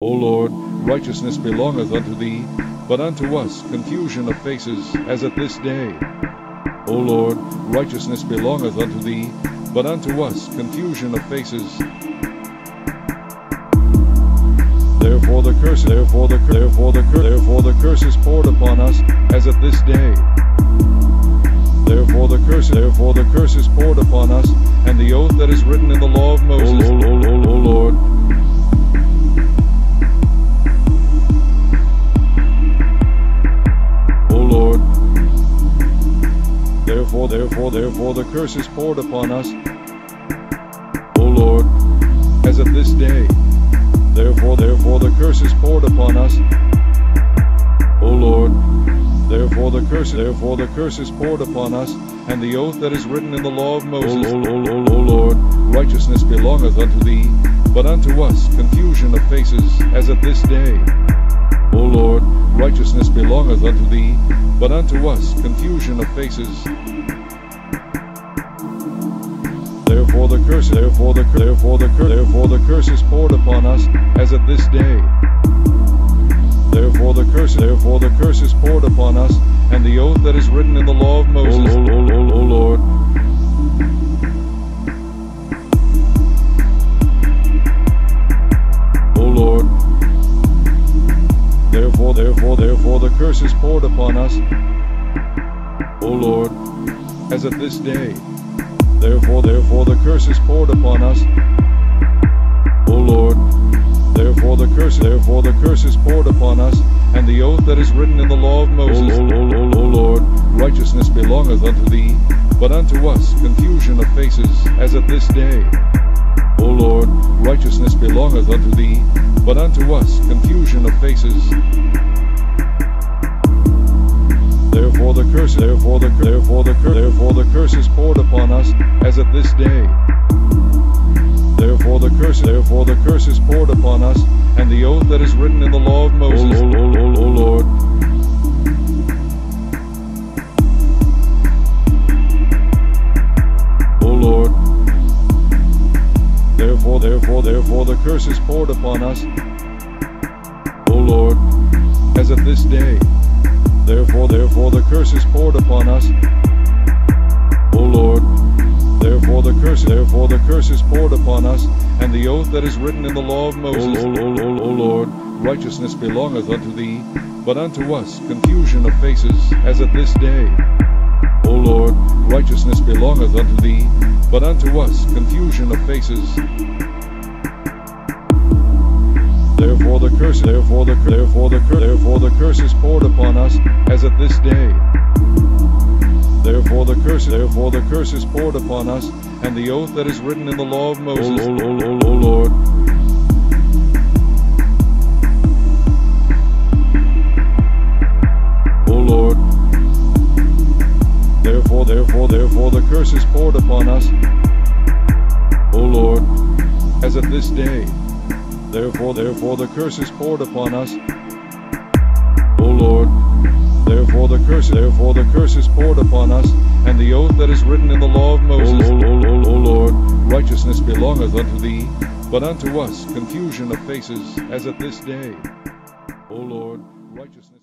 O Lord, righteousness belongeth unto thee, but unto us confusion of faces, as at this day. O Lord, righteousness belongeth unto thee, but unto us confusion of faces. Therefore the curse, therefore the therefore the therefore the curse is poured upon us, as at this day. Therefore the curse, therefore the curse is poured upon us, and the oath that is written in the law of Moses. O, o, o, o Lord, Therefore, therefore, therefore the curse is poured upon us, O Lord, as of this day. Therefore, therefore the curse is poured upon us, O Lord. Therefore the curse, therefore the curse is poured upon us, and the oath that is written in the law of Moses, O, o, o, o Lord, righteousness belongeth unto thee, but unto us confusion of faces, as at this day. O Lord, righteousness belongeth unto thee, but unto us confusion of faces. Therefore the curse, therefore the curse, therefore the curse, therefore the curse is poured upon us, as at this day. Therefore the curse, therefore the curse is poured upon us, and the oath that is written in the law Therefore, therefore, the curse is poured upon us, O Lord, as at this day. Therefore, therefore the curse is poured upon us, O Lord. Therefore the curse, therefore the curse is poured upon us, and the oath that is written in the law of Moses, O, o, o, o Lord, righteousness belongeth unto thee, but unto us confusion of faces, as at this day. Righteousness belongeth unto thee, but unto us confusion of faces. Therefore the curse, therefore the therefore the therefore the curse is poured upon us, as at this day. Therefore the curse, therefore the curse is poured upon us, and the oath that is written in the law of Moses, O, o, o, o Lord, Therefore, therefore, the curse is poured upon us, O Lord, as at this day. Therefore, therefore the curse is poured upon us, O Lord. Therefore the curse, therefore the curse is poured upon us, and the oath that is written in the law of Moses, O, o, o, o Lord, righteousness belongeth unto thee, but unto us confusion of faces, as at this day. O Lord, righteousness belongeth unto thee, but unto us confusion of faces. Therefore the curse, therefore the therefore the curse, therefore the curse is poured upon us, as at this day. Therefore the curse, therefore the curse is poured upon us, and the oath that is written in the law of Moses, O, o, o, o Lord, Therefore, therefore, therefore the curse is poured upon us, O Lord, as at this day. Therefore, therefore the curse is poured upon us, O Lord. Therefore the curse, therefore the curse is poured upon us, and the oath that is written in the law of Moses, O, o, o, o Lord, righteousness belongeth unto thee, but unto us confusion of faces, as at this day. O Lord, righteousness.